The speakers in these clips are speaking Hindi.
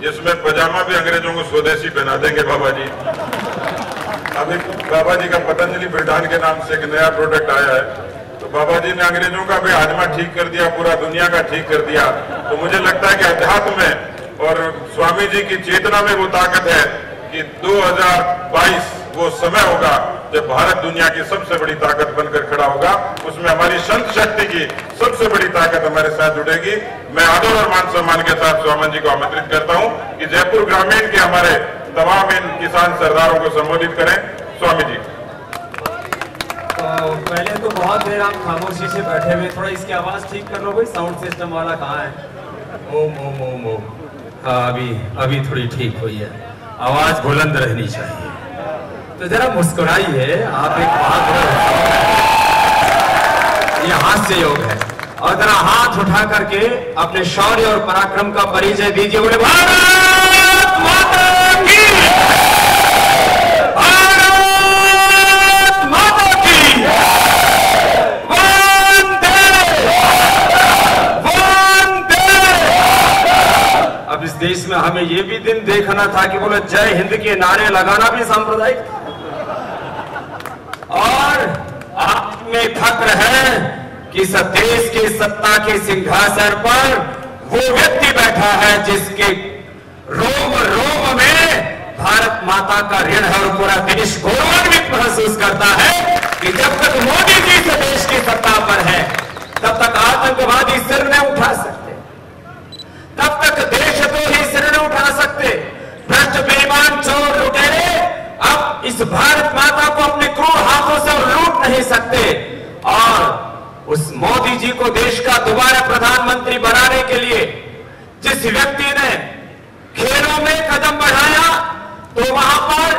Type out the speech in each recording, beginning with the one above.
जिसमें पजामा भी अंग्रेज़ों को स्वदेशी पहना देंगे बाबा जी। अभी बाबा जी का पतंजलि ब्रिटान के नाम से एक नया प्रोडक्ट आया है। तो बाबा जी ने अंग्रेज़ों का भी आजमा ठीक कर दिया, पूरा दुनिया का ठीक कर दिया। तो मुझे लगता है कि अध्यात्म में और स्वामी जी की चेतना में वो ताकत है। कि 2022 वो समय होगा जब भारत दुनिया की सबसे बड़ी ताकत बनकर खड़ा होगा। उसमें हमारी संत शक्ति की सबसे बड़ी ताकत हमारे साथ जुड़ेगी। मैं आदर और मान सम्मान के साथ स्वामी जी को आमंत्रित करता हूँ कि जयपुर ग्रामीण के हमारे तमाम इन किसान सरदारों को संबोधित करें। स्वामी जी। तो पहले तो बहुत देर आप खामोशी से बैठे हुए थोड़ा इसकी आवाज़ ठीक कर लो भाई साउंड सिस्टम वाला कहाँ है? ओम ओम ओम ओम। हाँ अभी अभी थोड़ी ठीक हुई है। आवाज़ बुलंद रहनी चाहिए। तो जरा मुस्कुराइए, आप एक बात ये हास्य योग है। और जरा हाथ उठा करके अपने शौर्य और पराक्रम का परिचय दीजिए, बोले, भारत माता की भारत माता की वंदे वंदे अब इस देश में हमें ये भी दिन देखना था कि बोले, जय हिंद के नारे लगाना भी सांप्रदायिक। और आप में फक्र है कि इस देश के सत्ता के सिंहासन पर वो व्यक्ति बैठा है जिसके रोम रोम में भारत माता का ऋण है और पूरा देश गौरवान्वित महसूस करता है कि जब तक मोदी जी इस देश की सत्ता पर है, तब तक आतंकवादी सिर नहीं उठा सकते तब तक देश तो ही सिर नहीं उठा सकते। भ्रष्ट, बेईमान, चोर, लुटेरे अब इस भारत माता को अपने क्रूर हाथों से लूट नहीं सकते। और उस मोदी जी को देश का दोबारा प्रधानमंत्री बनाने के लिए जिस व्यक्ति ने खेलों में कदम बढ़ाया तो वहाँ पर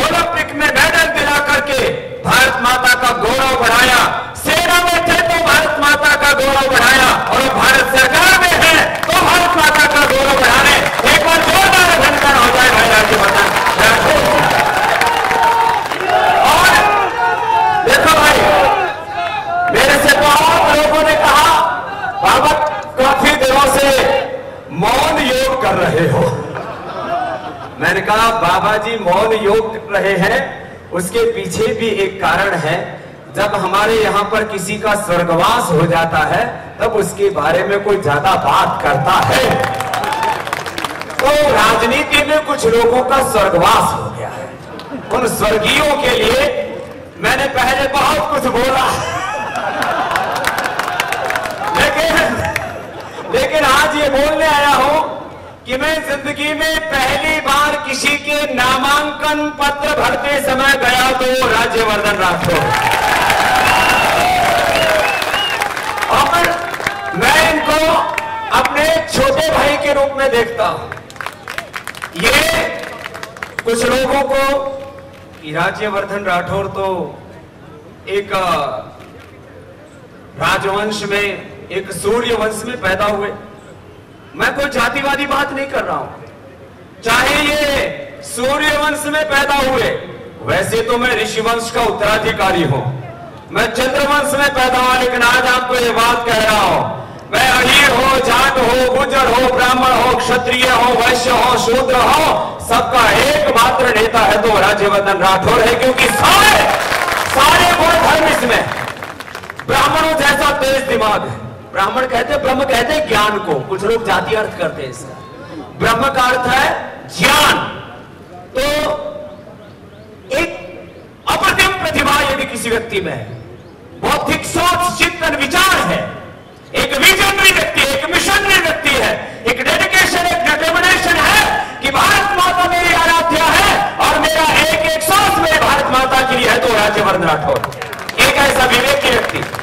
ओलंपिक में मेडल दिला करके भारत माता का गौरव बढ़ाया सेना में थे तो भारत माता का गौरव बढ़ाया और अब भारत सरकार में है तो भारत माता का गौरव बढ़ाने एक बार जोरदार अभिनंदन हो जाए भाई राज्यवर्धन और देखो भाई मेरे से बहुत लोगों ने कहा बाबा काफ़ी दिनों से मौन योग कर रहे हो मैंने कहा, बाबा जी मौन योग रहे हैं। उसके पीछे भी एक कारण है। जब हमारे यहाँ पर किसी का स्वर्गवास हो जाता है, तब उसके बारे में कोई ज़्यादा बात करता है। तो राजनीति में कुछ लोगों का स्वर्गवास हो गया है। उन स्वर्गीयों के लिए मैंने पहले बहुत कुछ बोला। लेकिन लेकिन आज ये बोलने आया हूँ कि मैं ज़िंदगी में पहली बार किसी के नामांकन पत्र भरते समय गया तो राज्यवर्धन राठौर। और मैं इनको अपने छोटे भाई के रूप में देखता हूँ। ये कुछ लोगों को राज्यवर्धन राठौर तो एक राजवंश में, एक सूर्य वंश में पैदा हुए। मैं कोई जातिवादी बात नहीं कर रहा हूँ। चाहे ये सूर्य वंश में पैदा हुए, वैसे तो मैं ऋषि वंश का उत्तराधिकारी हूँ। मैं चंद्रवंश में पैदा हुआ, लेकिन आज आपको ये बात कह रहा हूँ। मैं अहीर हो, जाट हो, गुजर हो, ब्राह्मण हो, क्षत्रिय हो, वैश्य हो, शूद्र हो, सबका एकमात्र नेता है तो राज्यवर्धन राठौर है, क्योंकि सारे सारे गुण धर्म इसमें। ब्राह्मणों जैसा तेज दिमाग है। ब्राह्मण कहते हैं, ब्रह्म कहते हैं ज्ञान को। कुछ लोग जाति अर्थ करते हैं इसका। ब्रह्म का अर्थ है ज्ञान। तो एक अप्रतिम प्रतिभा यदि किसी व्यक्ति में है, बौद्धिक सोच, चिंतन, विचार है, एक विजनरी व्यक्ति, एक मिशनरी व्यक्ति है, एक डेडिकेशन एक डिटर्मिनेशन है कि भारत माता मेरी आराध्या है और मेरा एक एक सांस मेरे भारत माता के लिए है तो राज्यवर्धन राठौर। एक ऐसा विवेकी व्यक्ति।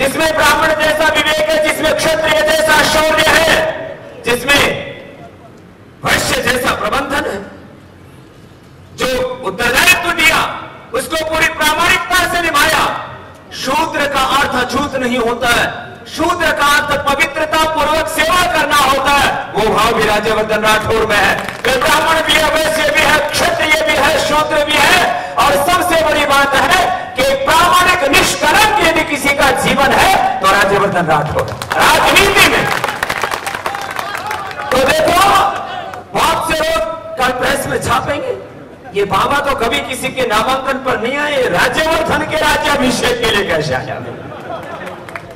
जिसमें ब्राह्मण जैसा विवेक है, जिसमें क्षत्रिय जैसा शौर्य है, जिसमें वैश्य जैसा प्रबंधन है, जो उत्तरदायित्व तो दिया, उसको पूरी प्रामाणिकता से निभाया, शूद्र का अर्थ अछूत नहीं होता है। शूद्र का अर्थ पवित्रता पूर्वक सेवा करना होता है। वो भाव भी राज्यवर्धन राठौर में है। वे ब्राह्मण भी है, वैश्य भी है, क्षत्रिय भी है, शूद्र भी है। और सबसे बड़ी बात है कि प्रा... राज्यवर्धन राठौर राजनीति में। तो देखो बहुत से लोग कल प्रेस में छापेंगे। ये बाबा तो कभी किसी के नामांकन पर नहीं आए राज्यवर्धन के राज्याभिषेक के लिए कैसे आ जाते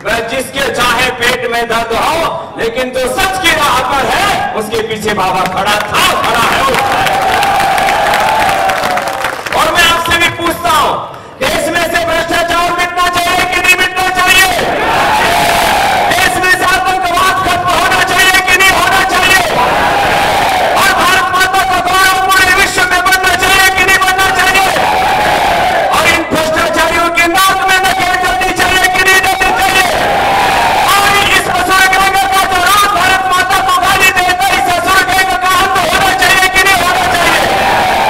वह जिसके चाहे पेट में दर्द हो लेकिन जो तो सच की राह पर है उसके पीछे बाबा खड़ा था खड़ा है है। और मैं आपसे भी पूछता हूँ देश में से भ्रष्टाचार मिटना चाहिए कि नहीं मिटना चाहिए देश में से आतंकवाद खत्म होना चाहिए कि नहीं होना चाहिए और भारत माता का गौरव पूरे विश्व में बनना चाहिए कि नहीं बनना चाहिए और इन भ्रष्टाचारियों के नाक में नकेल जलनी चाहिए कि नहीं जलनी चाहिए और इस असुर गैंग का जो रात भारत माता को गाली देता है, इस असुर गैंग का अंत होना चाहिए कि नहीं होना चाहिए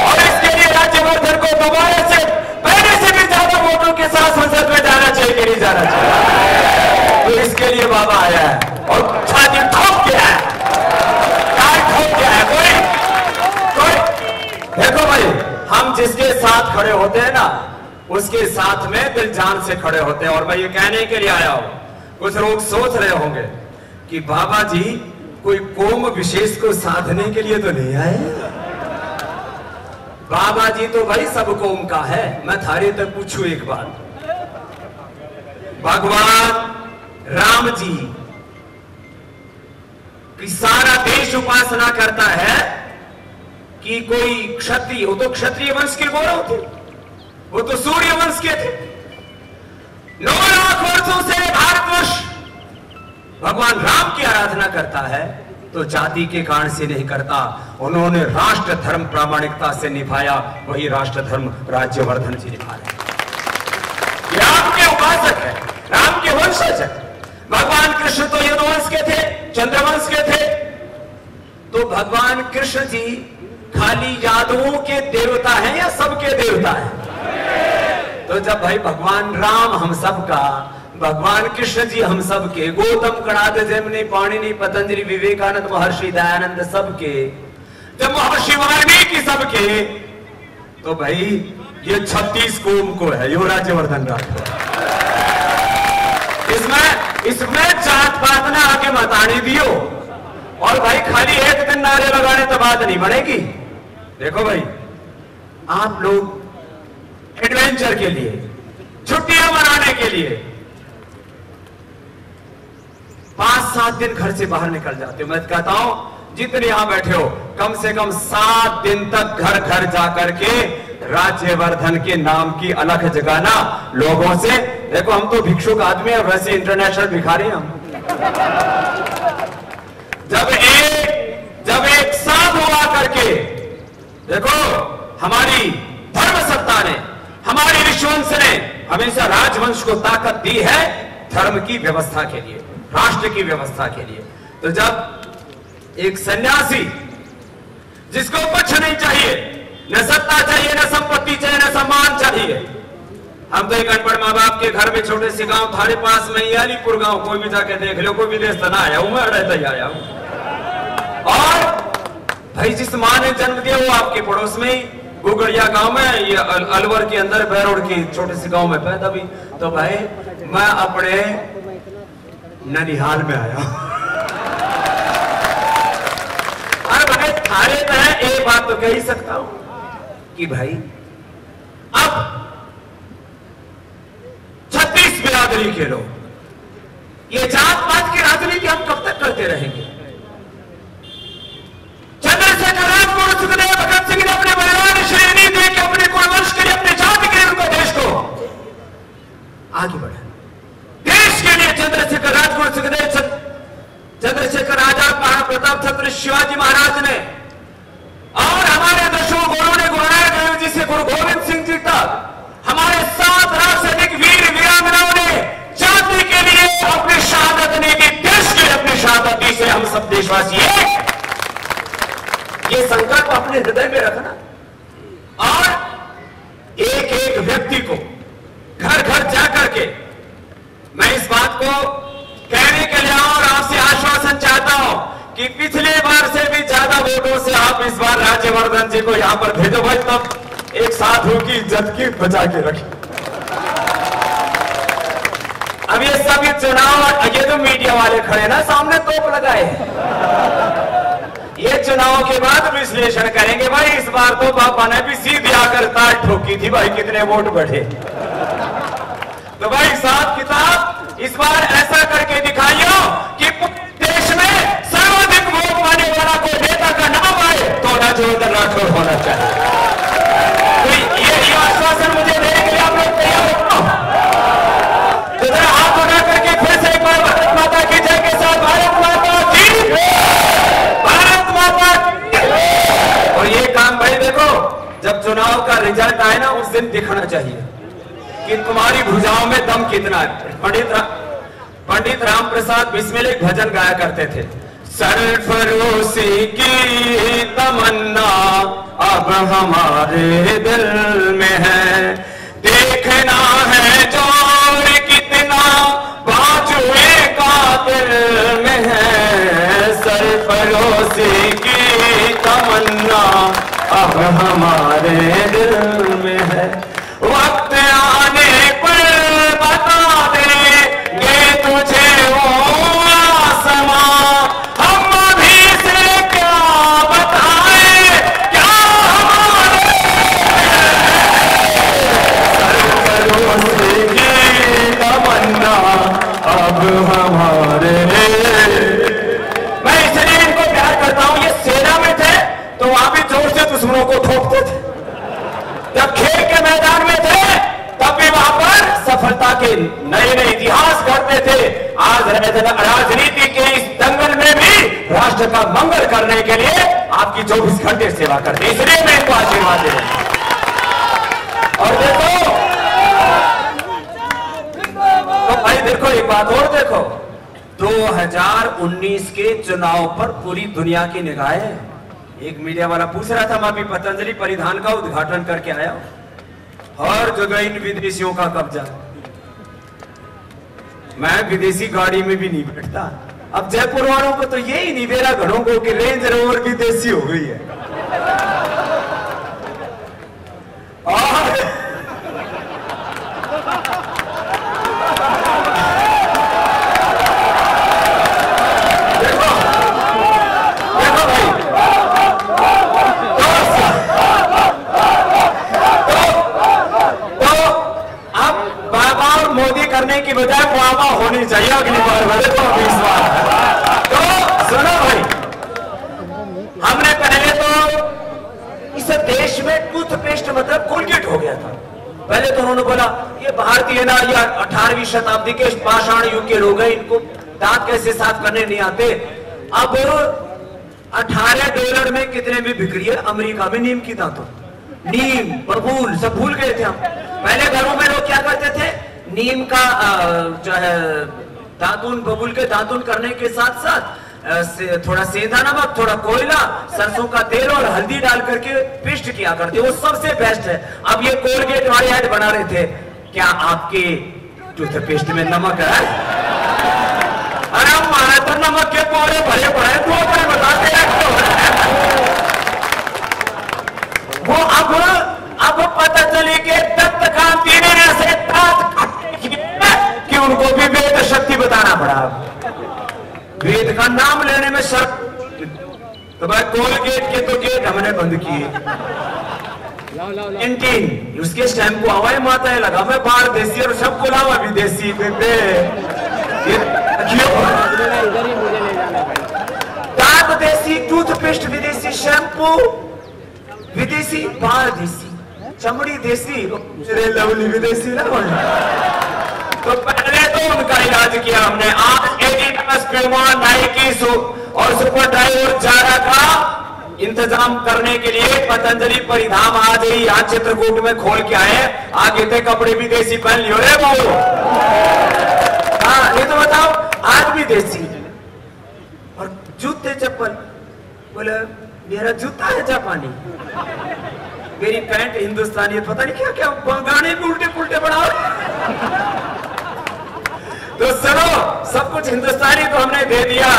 और इसके लिए राज्यवर्धन को दोबारा से पहले से भी ज़्यादा वोटों के साथ संसद में जाना चाहिए कि नहीं जाना चाहिए तो इसके लिए बाबा आया है और छाती ठोक के आया है। काय ठोक के आया है। कोई कोई देखो भाई हम जिसके साथ खड़े होते हैं ना उसके साथ में दिल जान से खड़े होते हैं और मैं ये कहने के लिए आया हूँ। कुछ लोग सोच रहे होंगे कि बाबा जी, कोई कोम विशेष को साधने के लिए तो नहीं आए? बाबा जी तो भाई सब कोम का है। मैं थारे तक पूछू एक बात। भगवान राम जी, की सारा देश उपासना करता है कि कोई क्षत्रिय, वो तो क्षत्रिय वंश के गौरव थे। वो तो सूर्य वंश के थे। नौ लाख वर्षों से भारतवर्ष भगवान राम की आराधना करता है तो जाति के कारण से नहीं करता। उन्होंने राष्ट्र धर्म प्रामाणिकता से निभाया, वही राष्ट्र धर्म राज्यवर्धन जी निभा रहे। राम के उपासक है, राम के वंशज है। भगवान कृष्ण तो यदुवंश के थे, चंद्रवंश के थे। तो भगवान कृष्ण जी खाली यादवों के देवता हैं या सबके देवता हैं? तो जब भाई भगवान राम हम सब का भगवान कृष्ण जी हम सब के गौतम कणाद, जमनी, पाणिनि, पतंजलि, विवेकानंद, महर्षि दयानंद सबके, जब महर्षि वाल्मीकि सबके तो भाई ये छत्तीस कोम को है, यो राज्यवर्धन राठौर इसमें इसमें जात पात ना आके मतानी दियो। और भाई खाली एक दिन नारे लगाने तो बात नहीं बनेगी। देखो भाई, आप लोग एडवेंचर के लिए, छुट्टियाँ मनाने के लिए। पाँच सात दिन घर से बाहर निकल जाते हो। मैं कहता हूँ, जितने यहाँ बैठे हो, कम से कम सात दिन तक घर घर जाकर के राज्यवर्धन के नाम की अलग जगाना लोगों से। देखो, हम तो भिक्षुक आदमी है, वैसे इंटरनेशनल भिखारी हम। जब एक जब एक साथ हुआ करके, देखो, हमारी धर्म सत्ता ने हमारी विश्ववंश ने हमेशा राजवंश को ताकत दी है धर्म की व्यवस्था के लिए, राष्ट्र की व्यवस्था के लिए। तो जब एक सन्यासी, जिसको कुछ नहीं चाहिए, न सत्ता चाहिए, न संपत्ति चाहिए, न सम्मान चाहिए, हम तो एक अनपढ़ माँ बाप के घर में छोटे से गाँव, थारे पास में ही अलीपुर गाँव, कोई भी जाके देख लो, कोई विदेश तो ना आया हूँ, मैं रहता ही आया हूँ। और भाई, जिस माँ ने जन्म दिया वो आपके पड़ोस में ही गुगड़िया गाँव में, ये अलवर के अंदर बैरोड के छोटे से गाँव में पैदा भी तो भाई, मैं अपने ननिहाल में आया अरे भाई, थारे में एक बात तो कह ही सकता हूँ कि भाई, अब छत्तीस बिरादरी के लोग ये जात पात की राजनीति हम कब तक करते रहेंगे चंद्रशेखर राजगुरु सुखदेव भगत सिंह ने अपने बलिदान श्रेणी दे के अपने कुलवंश के लिए अपने जाति के लिए उनको देश को आगे बढ़ा देश के लिए चंद्रशेखर राजगुरु सुखदेव चंद- चंद्रशेखर आज़ाद महाप्रताप छत्र शिवाजी महाराज ने और हमारे दशों गुरु ने गुरु नानक देव जी से गुरु गोविंद सिंह जी तक, हमारे सात लाख से अधिक वीर वीरांगनाओं ने जाति के लिए अपनी शहादत ने दी देश के लिए अपनी शहादत दी से हम सब देशवासी ये संकल्प अपने हृदय में रखना। और एक एक व्यक्ति को घर घर जाकर के मैं इस बात को कि पिछले बार से भी ज़्यादा वोटों से आप इस बार राज्यवर्धन जी को यहाँ पर भेजो भाई, तब एक साथ की इज़्ज़त की बचा के रखें। अब ये सब ये चुनाव, ये तो मीडिया वाले खड़े ना, सामने तोप लगाए। ये चुनाव के बाद विश्लेषण करेंगे भाई, इस बार तो बाबा ने भी सीधी आकर तार ठोकी थी भाई, कितने वोट बढ़े। तो भाई हिसाब किताब, इस बार ऐसा करके दिखाइयो कि वाला कोई नेता का नाम आए तो राजवर्धन राठौर होना चाहिए तो ये आश्वासन मुझे देने के लिए आप लोग तैयार तो जरा हाथ उठा करके फिर से एक बार भारत माता की जय के साथ भारत माता की भारत माता और ये काम भाई देखो जब चुनाव का रिज़ल्ट आए ना उस दिन दिखना चाहिए। कि तुम्हारी भुजाओं में दम कितना है? पंडित रा, पंडित राम प्रसाद बिस्मिल एक भजन गाया करते थे। सरफरोशी की तमन्ना अब हमारे दिल में है। देखना है ज़ोर कितना बाजुए का दिल में है। सरफरोशी की तमन्ना अब हमारे दिल में है। राष्ट्र का मंगल करने के लिए आपकी 24 घंटे सेवा करते इसलिए मैं इनको आशीर्वाद दे रहा। और देखो तो भाई देखो, एक बात और देखो। 2019 के चुनाव पर पूरी दुनिया की निगाहें एक मीडिया वाला पूछ रहा था मैं पतंजलि परिधान का उद्घाटन करके आया। हर जगह इन विदेशियों का कब्जा। मैं विदेशी गाड़ी में भी नहीं बैठता। अब जयपुर वालों को तो यही नहीं बेरा घरों को कि रेंज रोवर भी देसी हो गई है और देखो देखो भाई तो अब बाबा और मोदी करने की बजाय बाबा होनी चाहिए अगली बार भले तो इस बार तो सुनो भाई, हमने पहले तो इस देश में टूथपेस्ट मतलब कोलगेट हो गया था। पहले तो उन्होंने बोला, ये भारतीय ना, या अठारहवीं शताब्दी के पाषाण युग के लोग हैं, इनको दांत कैसे साफ़ करने नहीं आते? अब अठारह डॉलर में कितने में बिक रही है, अमेरिका में नीम की दांतों। नीम, बबूल, सब भूल गए थे हम। पहले घरों में लोग क्या करते थे? नीम का जो है, दातुन, बबूल के दातुन करने के साथ साथ थोड़ा सेंधा नमक, थोड़ा कोयला, सरसों का तेल और हल्दी डाल करके पेस्ट किया करते वो सबसे बेस्ट है। अब ये कोलगेट वाले ऐड बना रहे थे। क्या आपके टूथपेस्ट में नमक है? अरे हमारे तो नमक के कोड़े भरे पड़े दो बड़े बताते हैं। वो अब अब पता चले कि बताना पड़ा। वेद का नाम लेने में शर्त तो भाई कोलगेट के तो गेट हमने बंद किए। इंटीन, उसके शैम्पू हवाई माता है लगा, मैं बाहर देसी और सब बुलावा विदेशी दांत देसी टूथपेस्ट विदेशी शैम्पू विदेशी, बाल देसी, चमड़ी देसी लवली विदेशी ना तो पहले तो उनका इलाज किया हमने। आज एडिडास प्यूमा नाइकी और सुपर ड्राई और जारा का इंतज़ाम करने के लिए पतंजलि परिधाम आज ही यहाँ चित्रकूट में खोल के आए आगे थे कपड़े भी देसी पहन लियो रे बाबू हाँ ये तो बताओ, आज भी देसी और जूते चप्पल। बोले, मेरा जूता है जापानी। मेरी पैंट हिंदुस्तानी पता नहीं क्या क्या गाने भी उल्टे पुल्टे बनाओ। तो सुनो, सब कुछ हिंदुस्तानी को हमने दे दिया।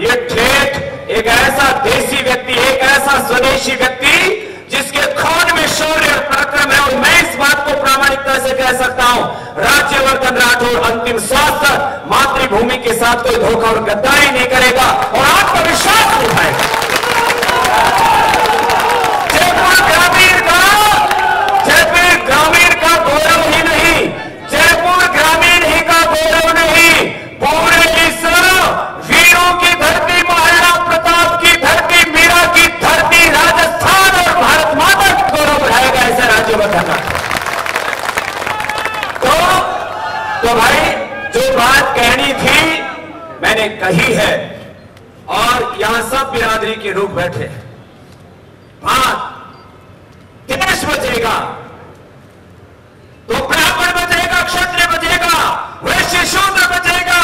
ये ठेठ एक ऐसा देसी व्यक्ति, एक ऐसा स्वदेशी व्यक्ति, जिसके खून में शौर्य और पराक्रम है, और मैं इस बात को प्रामाणिकता से कह सकता हूँ, राज्यवर्धन राठौर अंतिम स्वास्थ्य, मातृभूमि के साथ कोई धोखा और गद्दारी नहीं करेगा, और आत्मविश्वास विश्वास उठाएगा जयपुर ग्रामीण का जयपुर ग्रामीण का गौरव ही नहीं जयपुर ग्रामीण ही का गौरव नहीं पूरे इस वीरों की धरती महाराणा प्रताप की धरती मीरा की धरती राजस्थान और भारत माता का गौरव रहेगा ऐसा राज्य बताना तो तो भाई जो बात कहनी थी मैंने कही है और यहाँ सब बिरादरी के लोग बैठे हैं बात देश बचेगा तो ब्राह्मण बचेगा क्षत्रिय बचेगा वैश्य शूद्र बचेगा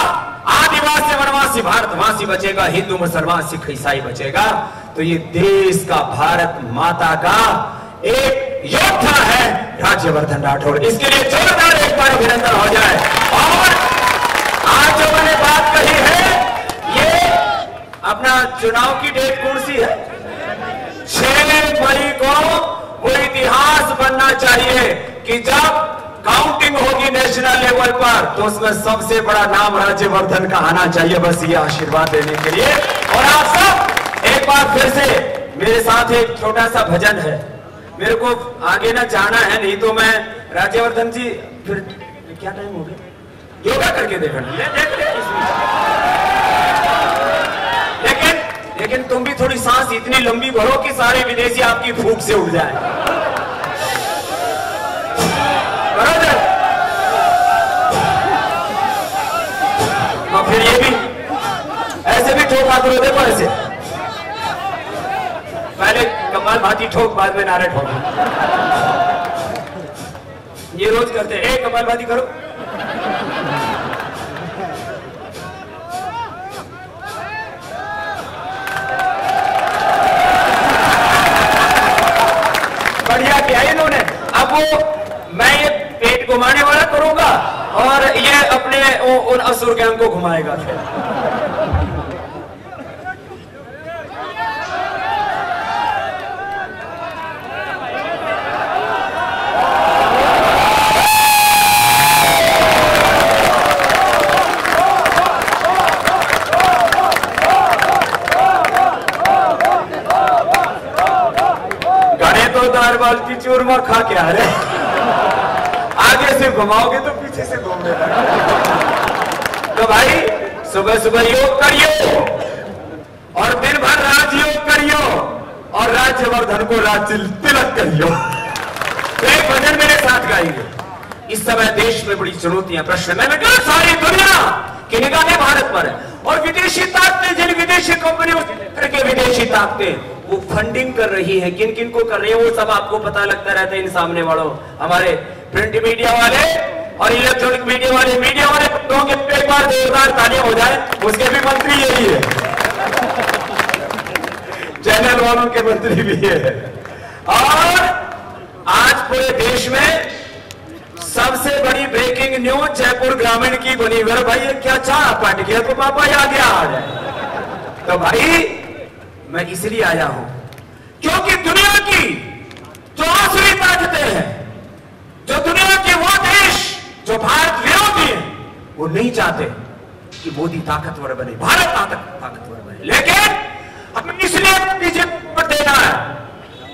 आदिवासी वनवासी भारतवासी बचेगा हिंदू सिख ईसाई बचेगा। तो ये देश का भारत माता का एक योद्धा है राज्यवर्धन राठौड़। इसके लिए जोरदार एक बार अभिनंदन हो जाए। और आज जो मैंने बात कही है, ये अपना चुनाव की डेट कौन सी है? छह मई को वो इतिहास बनना चाहिए कि जब काउंटिंग होगी नेशनल लेवल पर तो उसमें सबसे बड़ा नाम राज्यवर्धन का आना चाहिए। बस ये आशीर्वाद देने के लिए और आप सब, एक बार फिर से मेरे साथ एक छोटा सा भजन है। मेरे को आगे ना जाना है, नहीं तो मैं राज्यवर्धन जी, फिर क्या टाइम हो गया? योगा करके देखना। देख लेकिन लेकिन तुम भी थोड़ी सांस इतनी लंबी भरो कि सारे विदेशी आपकी फूक से उड़ जाए। और फिर ये भी। ऐसे भी ठोक हाथ दो देखो ऐसे पहले कमाल भाती ठोक, बाद में नारे ठोक। ये रोज करते हैं। कमाल भाती करो। बढ़िया किया इन्होंने। अब वो, मैं ये पेट घुमाने वाला करूँगा और ये अपने उन असुर गैंग को घुमाएगा फिर। चूरमा खा के आ रहे आगे से घुमाओगे तो पीछे से घूमने तो भाई सुबह सुबह योग करियो और दिन भर राजयोग करियो और राज्यवर्धन को राज्य तिलक करियो। तो एक भजन मेरे साथ गाएँगे। इस समय देश में बड़ी चुनौतियाँ, प्रश्न। में बेटा सारी दुनिया की निगाहें भारत पर है और विदेशी ताकतें, जिन विदेशी कंपनियों करके विदेशी ताकतें वो फंडिंग कर रही है। किन किन को कर रही है, वो सब आपको पता लगता रहता है इन सामने वालों। हमारे प्रिंट मीडिया वाले और इलेक्ट्रॉनिक मीडिया वाले मीडिया वाले लोगों के एक बार जोरदार तालियाँ हो जाए, उसके भी मंत्री यही है। चैनल वालों के मंत्री भी है। और आज पूरे देश में सबसे बड़ी ब्रेकिंग न्यूज़ जयपुर ग्रामीण की बनी। हुई भाई, ये क्या चाह पट गया तो पापा आ गया आज तो भाई मैं इसलिए आया हूँ, क्योंकि दुनिया की जो आसुरी ताकतें हैं, जो दुनिया के वो देश, जो भारत विरोधी है, वो नहीं चाहते कि मोदी ताकतवर बने, भारत ताकत, ताकतवर बने। लेकिन हमें इसलिए बीजेपी को देना है।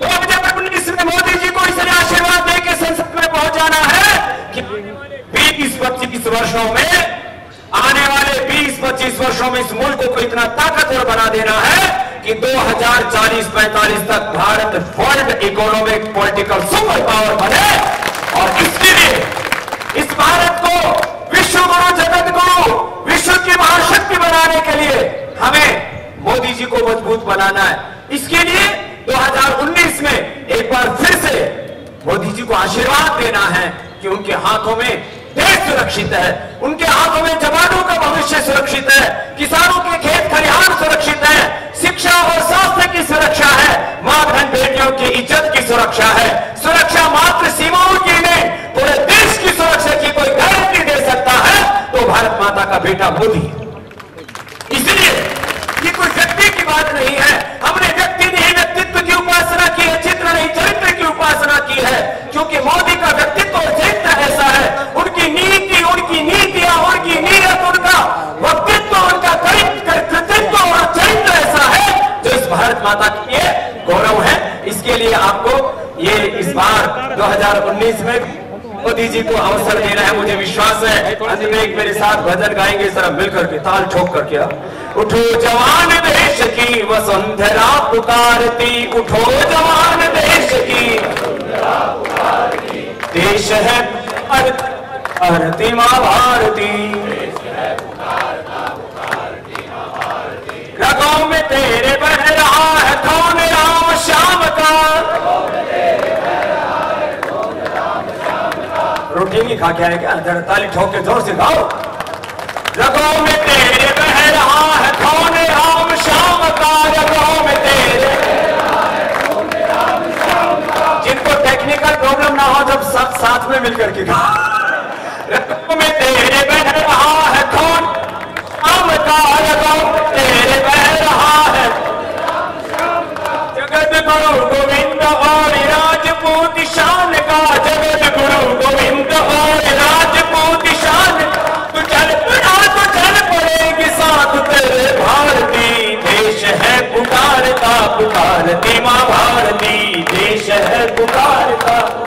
दो हज़ार उन्नीस में मोदी जी को इसलिए आशीर्वाद दे के संसद में पहुंचाना है कि बीस, पच्चीस वर्षों में, आने वाले 20-25 वर्षों में इस मुल्क को इतना ताकतवर बना देना है कि 2040-45 तक Bharat world economic political super power बने। और इसके लिए इस भारत को, विश्व गुरु जगत गुरु विश्व की महाशक्ति बनाने के लिए हमें मोदी जी को मज़बूत बनाना है। इसके लिए 2019 में एक बार फिर से मोदी जी को आशीर्वाद देना है कि उनके हाथों में सुरक्षित है। उनके हाथों में जवानों का भविष्य सुरक्षित है। किसानों के खेत खलिहान सुरक्षित है। शिक्षा और स्वास्थ्य की सुरक्षा है। माँ बहन बेटियों की इज़्ज़त की सुरक्षा है। सुरक्षा मात्र सीमाओं की नहीं, पूरे देश की सुरक्षा की कोई गारंटी दे सकता है तो भारत माता का बेटा मोदी। इसलिए ये कोई व्यक्ति की बात नहीं है। हमने व्यक्ति नहीं व्यक्तित्व की उपासना की है, चित्र नहीं, चरित्र की उपासना की है। क्योंकि मोदी का व्यक्तित्व माता की ये गौरव है। इसके लिए आपको ये इस बार 2019 में मोदी जी को अवसर दे रहा है, मुझे विश्वास है। अंत में मेरे साथ भजन गाएँगे, जरा मिलकर के ताल ठोक कर क्या उठो जवान देश की वसुंधरा पुकारती उठो जवान देश की, देश है अर्तिमा भारती रखो में तेरे पर रोटी नहीं खा के जरा ताली ठोक के ज़ोर से गाओ रगों में तेरे बह रहा है, कौन राम श्याम का रगों में तेरे जिनको टेक्निकल प्रॉब्लम ना हो, जब सब साथ में मिलकर के गाओ रगों में तेरे बह रहा है, कौन? राम का रगों में तेरे बह रहा है। जगत गुरु गोविंद और पुकारती माँ भारती देश है पुकारता।